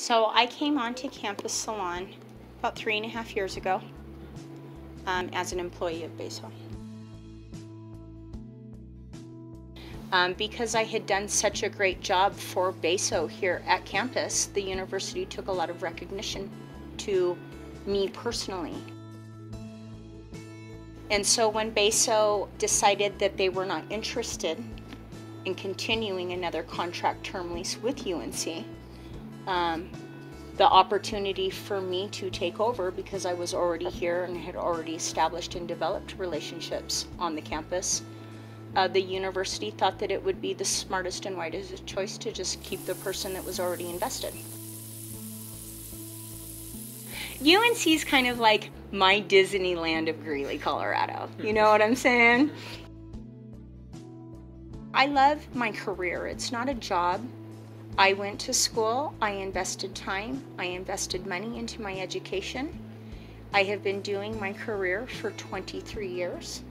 So I came onto Campus Salon about three and a half years ago um, as an employee of Beso. Um, because I had done such a great job for Beso here at campus, the university took a lot of recognition to me personally. And so when Beso decided that they were not interested in continuing another contract term lease with UNC, um, the opportunity for me to take over because I was already here and had already established and developed relationships on the campus. Uh, the university thought that it would be the smartest and wisest choice to just keep the person that was already invested. UNC is kind of like my Disneyland of Greeley, Colorado. You know what I'm saying? I love my career. It's not a job. I went to school, I invested time, I invested money into my education. I have been doing my career for 23 years.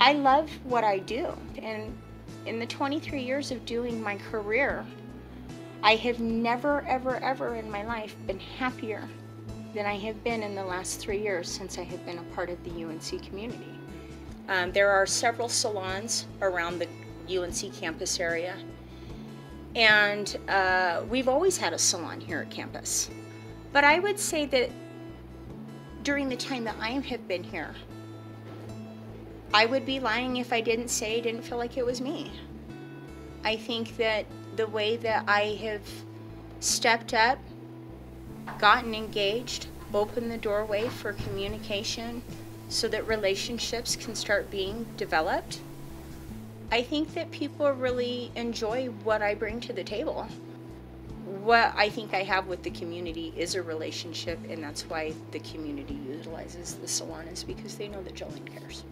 I love what I do, and in the 23 years of doing my career, I have never, ever, ever in my life been happier than I have been in the last three years since I have been a part of the UNC community. Um, there are several salons around the UNC campus area and uh, we've always had a salon here at campus. But I would say that during the time that I have been here, I would be lying if I didn't say I didn't feel like it was me. I think that the way that I have stepped up, gotten engaged, opened the doorway for communication so that relationships can start being developed I think that people really enjoy what I bring to the table. What I think I have with the community is a relationship, and that's why the community utilizes the salon, is because they know that Jolene cares.